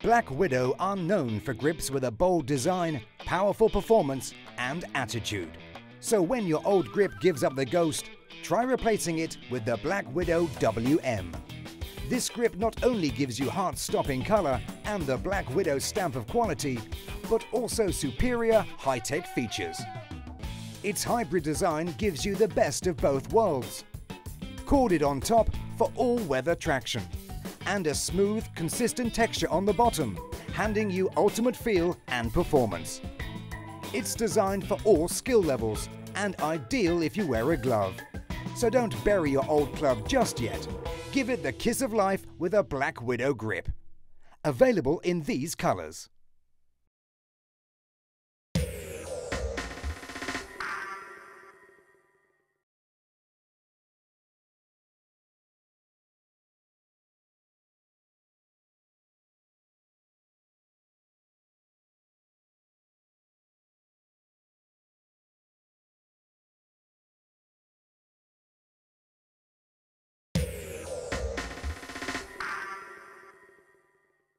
Black Widow are known for grips with a bold design, powerful performance, and attitude. So when your old grip gives up the ghost, try replacing it with the Black Widow WM. This grip not only gives you heart-stopping colour and the Black Widow stamp of quality, but also superior high-tech features. Its hybrid design gives you the best of both worlds. Corded on top for all-weather traction and a smooth, consistent texture on the bottom, handing you ultimate feel and performance. It's designed for all skill levels and ideal if you wear a glove. So don't bury your old club just yet. Give it the kiss of life with a Black Widow grip. Available in these colours.